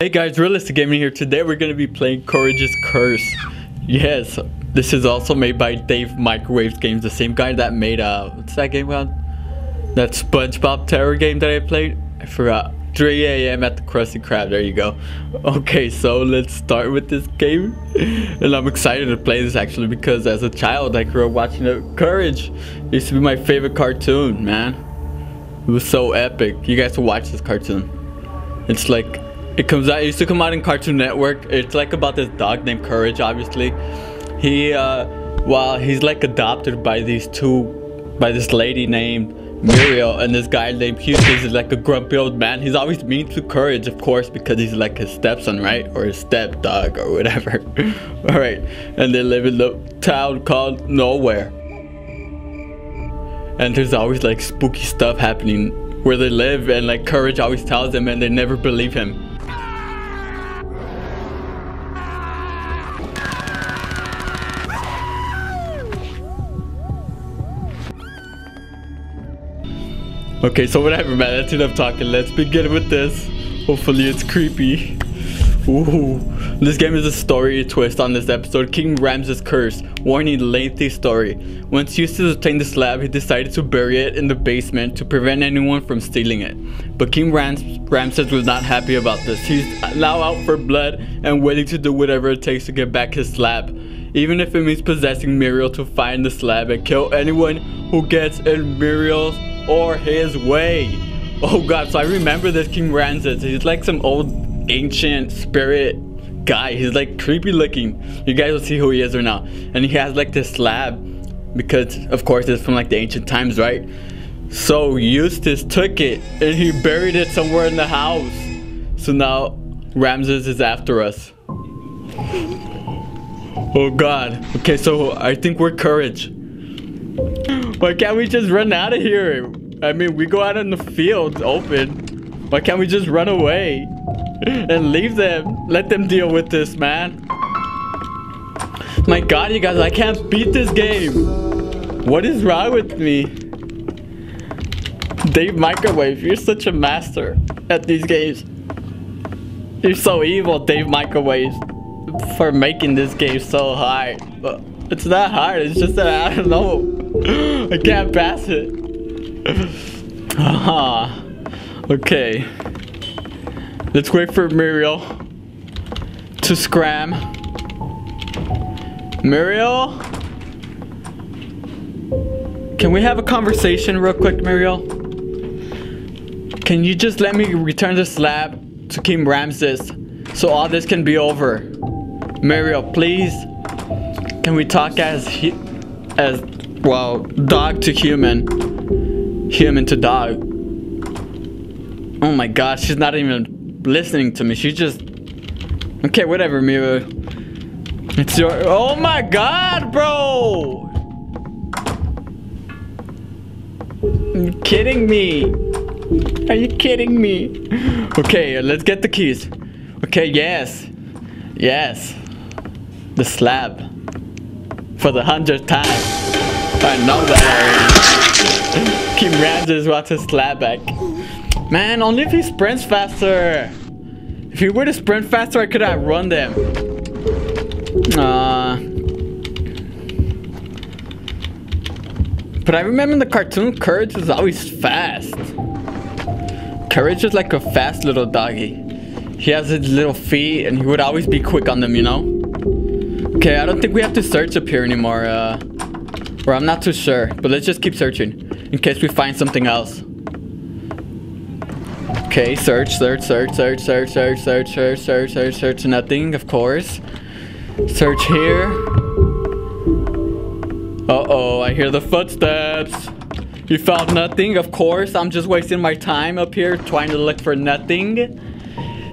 Hey guys, Realistic Gaming here. Today we're going to be playing Courage's Curse. Yes, this is also made by Dave Microwaves Games, the same guy that made, uh, what's that game called? That SpongeBob Terror game that I played? I forgot. 3 a.m. at the Krusty Krab, there you go. Okay, so let's start with this game. And I'm excited to play this actually because as a child I grew up watching it. Courage it used to be my favorite cartoon, man. It was so epic. You guys should watch this cartoon. It's like it comes out. It used to come out in Cartoon Network. It's like about this dog named Courage. Obviously, he uh, well, he's like adopted by these two, by this lady named Muriel and this guy named Eustace is like a grumpy old man. He's always mean to Courage, of course, because he's like his stepson, right, or his stepdog or whatever. All right, and they live in the town called Nowhere. And there's always like spooky stuff happening where they live, and like Courage always tells them, and they never believe him. Okay, so whatever, man. That's enough talking. Let's begin with this. Hopefully, it's creepy. Ooh. This game is a story twist on this episode. King Ramses' curse. Warning, lengthy story. Once Eustace obtained the slab, he decided to bury it in the basement to prevent anyone from stealing it. But King Rams Ramses was not happy about this. He's now out for blood and willing to do whatever it takes to get back his slab. Even if it means possessing Muriel to find the slab and kill anyone who gets in Muriel's or his way. Oh god, so I remember this King Ramses. He's like some old ancient spirit guy. He's like creepy looking. You guys will see who he is right now. And he has like this slab because of course it's from like the ancient times, right? So Eustace took it and he buried it somewhere in the house. So now Ramses is after us. Oh god. Okay, so I think we're courage. Why can't we just run out of here? I mean, we go out in the field open. Why can't we just run away? And leave them. Let them deal with this, man. My god, you guys, I can't beat this game. What is wrong with me? Dave Microwave, you're such a master at these games. You're so evil, Dave Microwave, for making this game so hard. But it's not hard, it's just that I don't know. I can't pass it. Aha. okay. Let's wait for Muriel to scram. Muriel? Can we have a conversation real quick, Muriel? Can you just let me return the slab to King Ramses so all this can be over? Muriel, please. Can we talk as he as well, dog to human, human to dog? Oh my gosh, she's not even listening to me. She's just okay. Whatever, Muriel. It's your. Oh my god, bro! Are you kidding me? Are you kidding me? Okay, let's get the keys. Okay, yes. Yes. The slab. For the hundredth time. I know that. King Ramses wants slab back. Man, only if he sprints faster. If he were to sprint faster, I could outrun them. Uh, but I remember in the cartoon, Courage was always fast. Courage is like a fast little doggy. He has his little feet and he would always be quick on them, you know? Okay, I don't think we have to search up here anymore. Uh, or I'm not too sure. But let's just keep searching. In case we find something else. Okay, search, search, search, search, search, search, search, search, search, search, search, nothing, of course. Search here. Uh-oh, I hear the footsteps. You found nothing, of course. I'm just wasting my time up here trying to look for nothing.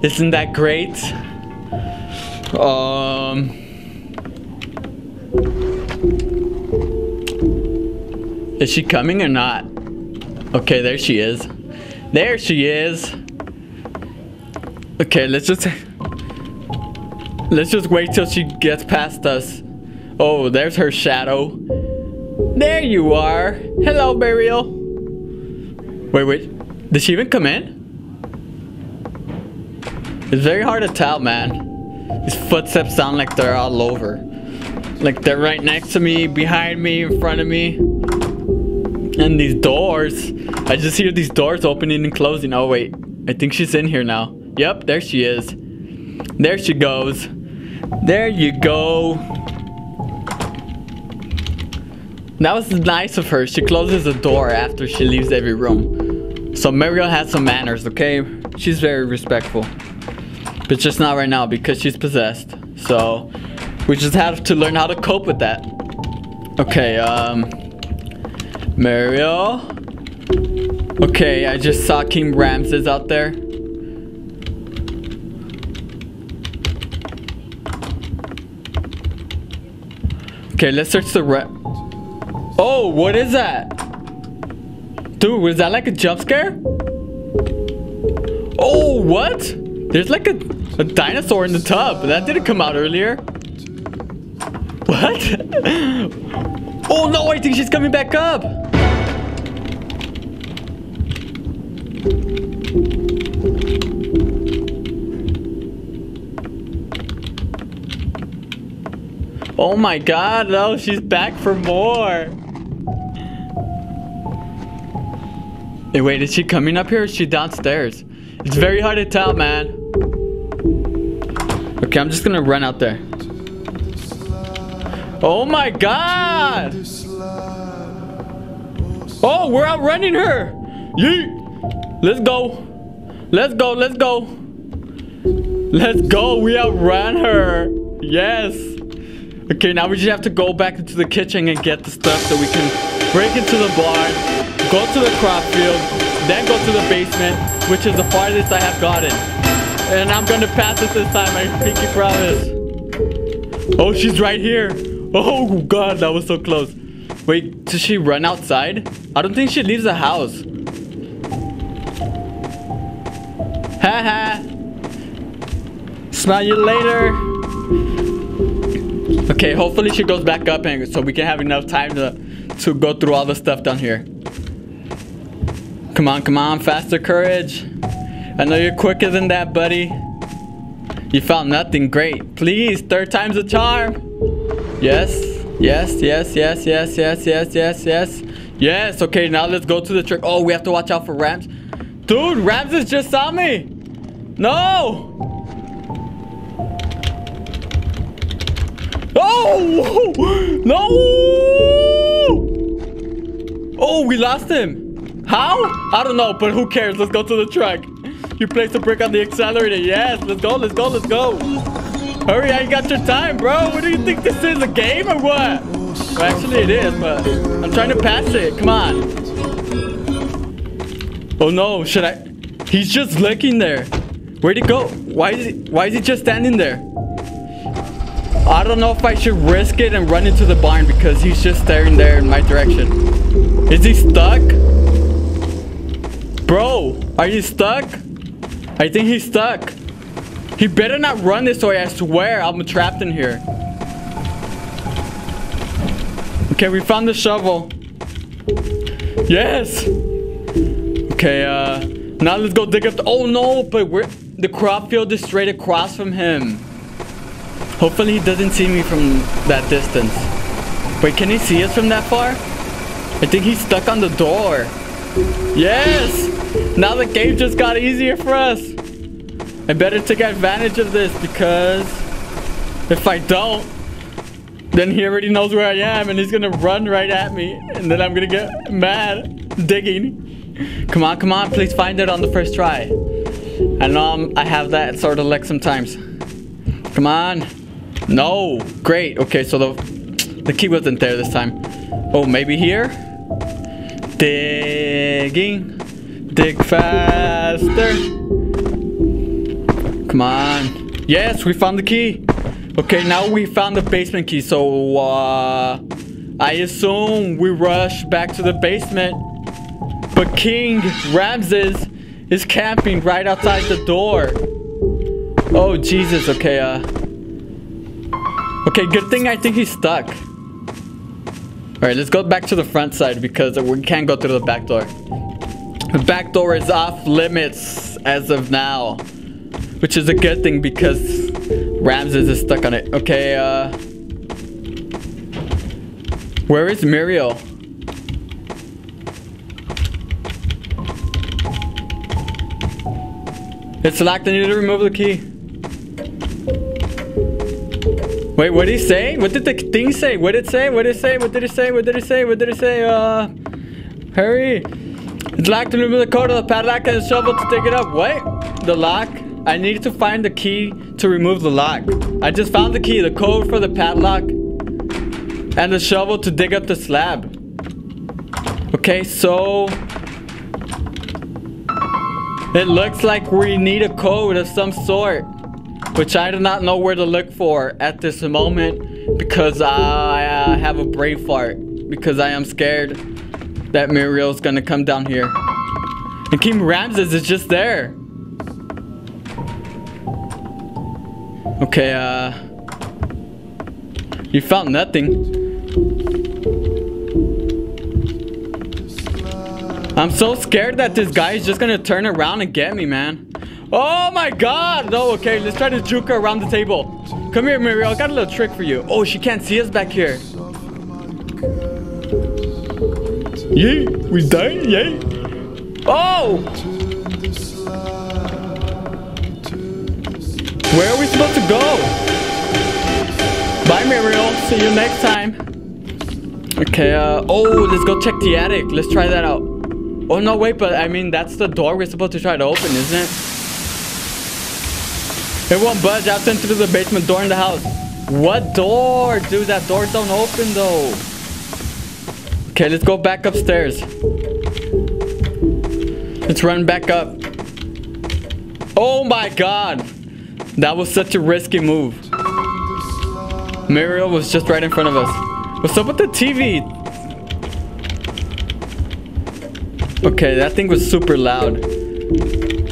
Isn't that great? Um... Is she coming or not? Okay, there she is. There she is. Okay, let's just... Let's just wait till she gets past us. Oh, there's her shadow. There you are. Hello, Muriel. Wait, wait. Did she even come in? It's very hard to tell, man. These footsteps sound like they're all over. Like they're right next to me, behind me, in front of me. And these doors. I just hear these doors opening and closing. Oh, wait. I think she's in here now. Yep, there she is. There she goes. There you go. That was nice of her. She closes the door after she leaves every room. So Muriel has some manners, okay? She's very respectful. But just not right now because she's possessed. So we just have to learn how to cope with that. Okay, um... Muriel? Okay, I just saw King Ramses out there. Okay, let's search the re- Oh, what is that? Dude, was that like a jump scare? Oh, what? There's like a, a dinosaur in the tub. That didn't come out earlier. What? oh no, I think she's coming back up. Oh my god, no, she's back for more. Hey, wait, is she coming up here or is she downstairs? It's very hard to tell, man. Okay, I'm just gonna run out there. Oh my god! Oh, we're outrunning her! Yeet! Let's go! Let's go, let's go! Let's go, we outran her! Yes! Okay, now we just have to go back into the kitchen and get the stuff so we can break into the barn go to the crop field, then go to the basement, which is the farthest I have gotten. And I'm gonna pass it this time, I pinky promise. Oh, she's right here. Oh god, that was so close. Wait, does she run outside? I don't think she leaves the house. Haha. Smell you later. Okay, hopefully she goes back up and so we can have enough time to to go through all the stuff down here. Come on, come on, faster courage. I know you're quicker than that, buddy. You found nothing, great. Please, third time's a charm. Yes, yes, yes, yes, yes, yes, yes, yes, yes. Yes, okay, now let's go to the trick. Oh, we have to watch out for Rams. Dude, Ramses just saw me. No. Oh, no. Oh, we lost him. How? I don't know, but who cares? Let's go to the truck. You placed a brick on the accelerator. Yes, let's go, let's go, let's go. Hurry, I got your time, bro. What do you think this is, a game or what? Well, actually it is, but I'm trying to pass it. Come on. Oh no, should I? He's just looking there. Where'd he go? Why is he, why is he just standing there? I don't know if I should risk it and run into the barn because he's just staring there in my direction. Is he stuck? Bro, are you stuck? I think he's stuck. He better not run this way, I swear. I'm trapped in here. Okay, we found the shovel. Yes. Okay, uh, now let's go dig up the, oh no, but we're, the crop field is straight across from him. Hopefully he doesn't see me from that distance. Wait, can he see us from that far? I think he's stuck on the door. Yes! Now the game just got easier for us. I better take advantage of this because if I don't, then he already knows where I am and he's gonna run right at me and then I'm gonna get mad digging. Come on, come on, please find it on the first try. I know I'm, I have that sort of luck sometimes. Come on. No, great. Okay, so the, the key wasn't there this time. Oh, maybe here? Digging. Dig faster. Come on. Yes, we found the key. Okay, now we found the basement key. So, uh, I assume we rush back to the basement. But King Ramses is camping right outside the door. Oh, Jesus. Okay, uh. Okay, good thing I think he's stuck. Alright, let's go back to the front side because we can't go through the back door. The back door is off limits as of now. Which is a good thing because Ramses is stuck on it. Okay, uh... Where is Muriel? It's locked. I need to remove the key. Wait, what did he say? What did the thing say? What did it say? What did it say? What did it say? What did it say? What did it say? Uh, hurry. It's locked to remove the code of the padlock and the shovel to take it up. What? The lock? I need to find the key to remove the lock. I just found the key, the code for the padlock, and the shovel to dig up the slab. Okay, so... It looks like we need a code of some sort. Which I do not know where to look for at this moment. Because I uh, have a brain fart. Because I am scared that Muriel's gonna come down here. And King Ramses is just there. Okay, uh... You found nothing. I'm so scared that this guy is just gonna turn around and get me, man. Oh my god! No, okay, let's try to juke her around the table. Come here, Muriel. I got a little trick for you. Oh, she can't see us back here. Yay! We died? Yay! Oh! Where are we supposed to go? Bye, Muriel. See you next time. Okay, uh, oh, let's go check the attic. Let's try that out. Oh, no, wait, but I mean, that's the door we're supposed to try to open, isn't it? It won't budge. I have to enter the basement door in the house. What door? Dude, that door don't open, though. Okay, let's go back upstairs. Let's run back up. Oh my god. That was such a risky move. Muriel was just right in front of us. What's up with the TV? Okay, that thing was super loud.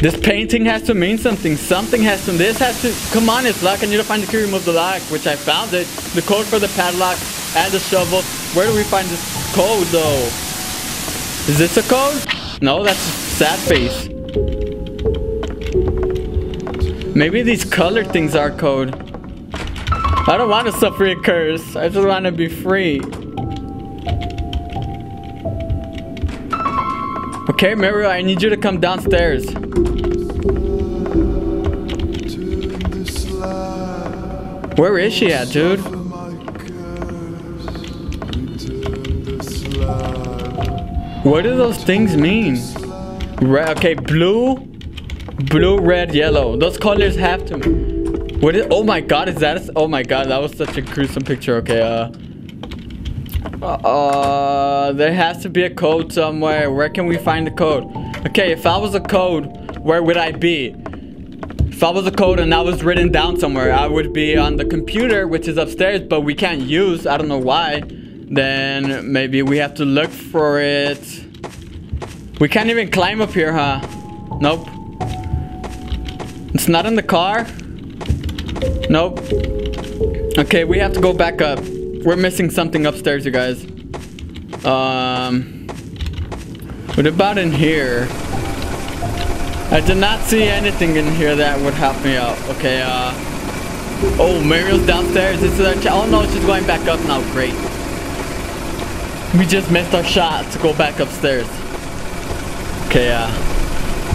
This painting has to mean something. Something has to. This has to. Come on, it's locked. I need to find the key, to remove the lock, which I found it. The code for the padlock and the shovel. Where do we find this code, though? Is this a code? No, that's a sad face. Maybe these color things are code. I don't want to suffer a curse. I just want to be free. Okay, Muriel, I need you to come downstairs. Where is she at, dude? What do those things mean? Red, okay, blue, blue, red, yellow. Those colors have to. What is? Oh my God, is that? Oh my God, that was such a gruesome picture. Okay, uh. Uh, there has to be a code somewhere. Where can we find the code? Okay, if I was a code, where would I be? If I was a code and that was written down somewhere, I would be on the computer, which is upstairs, but we can't use. I don't know why. Then maybe we have to look for it. We can't even climb up here, huh? Nope. It's not in the car? Nope. Okay, we have to go back up. We're missing something upstairs, you guys. Um, what about in here? I did not see anything in here that would help me out. Okay, uh... Oh, Muriel's downstairs. This is our Oh, no, she's going back up now. Great. We just missed our shot to go back upstairs. Okay, uh...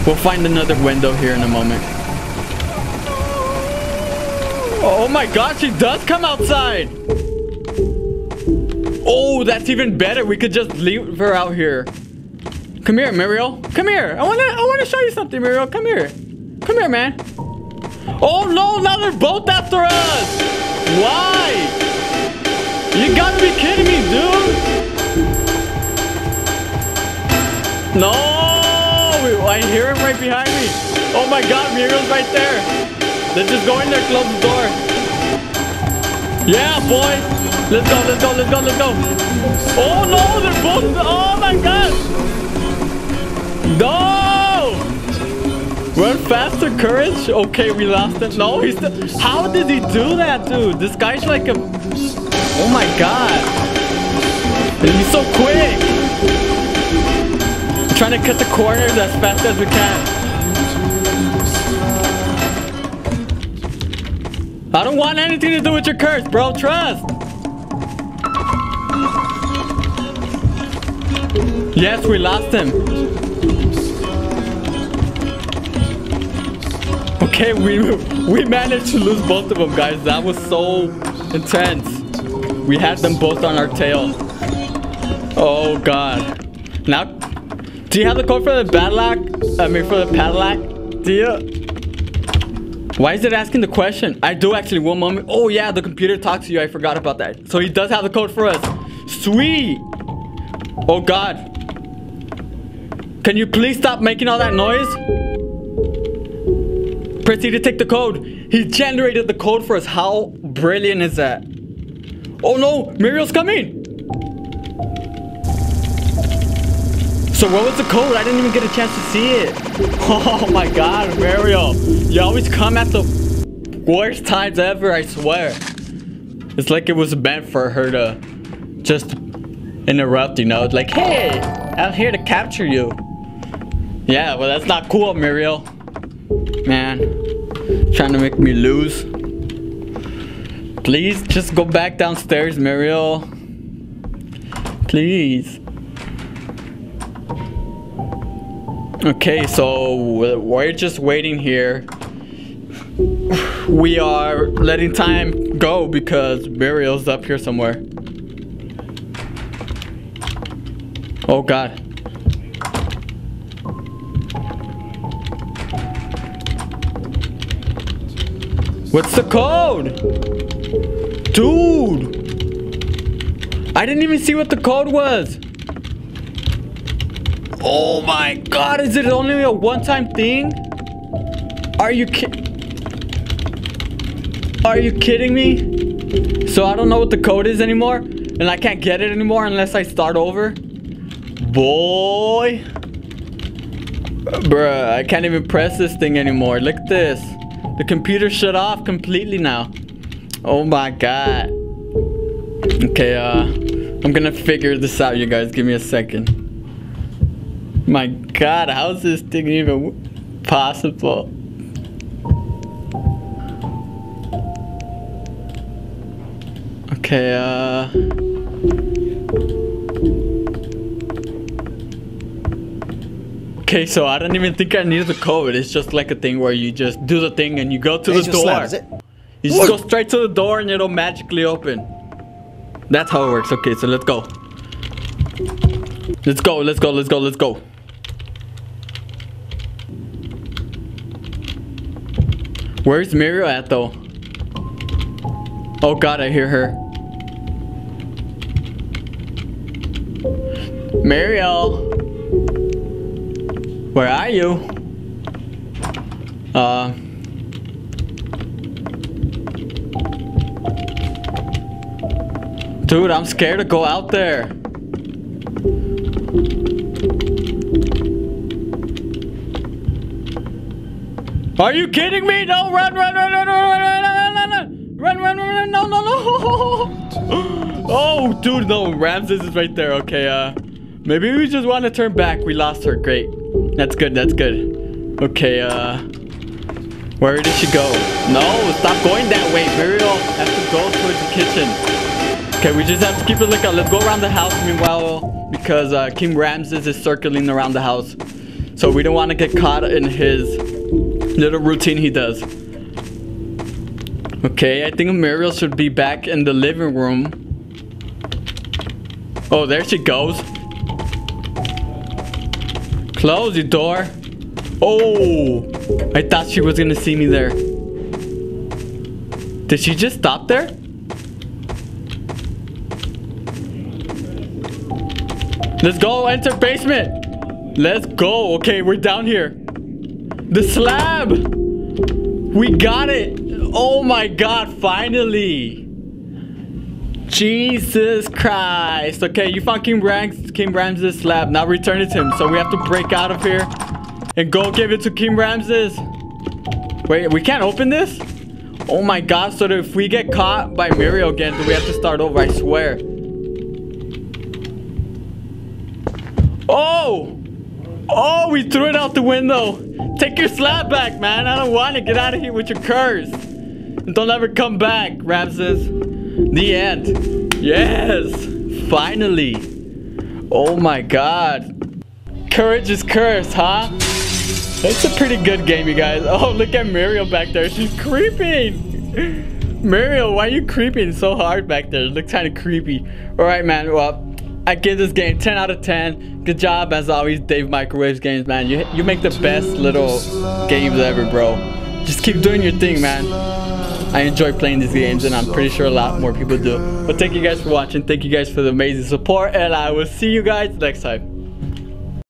We'll find another window here in a moment. Oh my god, she does come outside! Oh, that's even better. We could just leave her out here. Come here, Muriel. Come here. I wanna I wanna show you something, Muriel. Come here. Come here, man. Oh no, now they're both after us! Why? You gotta be kidding me, dude! No! I hear him right behind me. Oh my god, Muriel's right there. Let's just go in there, close the door. Yeah, boy. Let's go, let's go, let's go, let's go. Oh no, they're both. Oh my god. No. Run faster, courage. Okay, we lost it. No, he's. How did he do that, dude? This guy's like a. Oh my god. He's so quick. Trying to cut the corners as fast as we can. I don't want anything to do with your curse, bro. Trust. Yes, we lost him. Okay, we we managed to lose both of them, guys. That was so intense. We had them both on our tail. Oh god. Now, do you have the code for the padlock? I mean, for the padlock? Do you? Why is it asking the question? I do actually. One moment. Oh yeah, the computer talks to you. I forgot about that. So he does have the code for us. Sweet. Oh god. Can you please stop making all that noise? Proceed to take the code. He generated the code for us. How brilliant is that? Oh no, Muriel's coming. So what was the code? I didn't even get a chance to see it. Oh my god, Muriel. You always come at the worst times ever, I swear. It's like it was meant for her to just interrupt, you know? It's like, hey, I'm here to capture you. Yeah, well, that's not cool, Muriel. Man, trying to make me lose. Please, just go back downstairs, Muriel. Please. Okay, so we're just waiting here. We are letting time go because Muriel's up here somewhere. Oh god. What's the code? Dude! I didn't even see what the code was. Oh my god, is it only a one-time thing? Are you ki Are you kidding me? So I don't know what the code is anymore, and I can't get it anymore unless I start over. Boy. Bruh, I can't even press this thing anymore. Look at this. The computer shut off completely now. Oh my god. Okay, uh, I'm gonna figure this out, you guys. Give me a second. My god, how is this thing even possible? Okay, uh... Okay, so I don't even think I need the code. It's just like a thing where you just do the thing and you go to the door. Slap, is it? You just go straight to the door and it'll magically open. That's how it works. Okay, so let's go. Let's go, let's go, let's go, let's go. Where's Muriel at though? Oh god, I hear her. Muriel. Where are you? Uh... Dude, I'm scared to go out there. Are you kidding me? No, run, run, run, run, run, run, run, run, run, run, run, run, no, no, no. Oh, dude, no, Ramses is right there. Okay, uh, maybe we just want to turn back. We lost her. Great. That's good, that's good. Okay, uh... Where did she go? No, stop going that way. Muriel has to go towards the kitchen. Okay, we just have to keep a lookout. Let's go around the house meanwhile because uh, King Ramses is circling around the house. So we don't want to get caught in his little routine he does. Okay, I think Muriel should be back in the living room. Oh, there she goes. Close the door. Oh, I thought she was gonna see me there. Did she just stop there? Let's go, enter basement. Let's go. Okay, we're down here. The slab. We got it. Oh my God, finally. Jesus Christ. Okay, you found King Rams, King Ramses' slab. Now return it to him. So we have to break out of here and go give it to King Ramses. Wait, we can't open this? Oh my god, so if we get caught by Muriel again, do we have to start over? I swear. Oh! Oh, we threw it out the window. Take your slab back, man. I don't want to get out of here with your curse. And Don't ever come back, Ramses. The end. Yes. Finally. Oh my god. Courage is cursed, huh? It's a pretty good game, you guys. Oh, look at Muriel back there. She's creeping. Muriel, why are you creeping so hard back there? It looks kind of creepy. All right, man. Well, I give this game 10 out of 10. Good job, as always, Dave Microwaves Games, man. You, you make the best little games ever, bro. Just keep doing your thing, man. I enjoy playing these games, and I'm pretty sure a lot more people do. But thank you guys for watching. Thank you guys for the amazing support, and I will see you guys next time.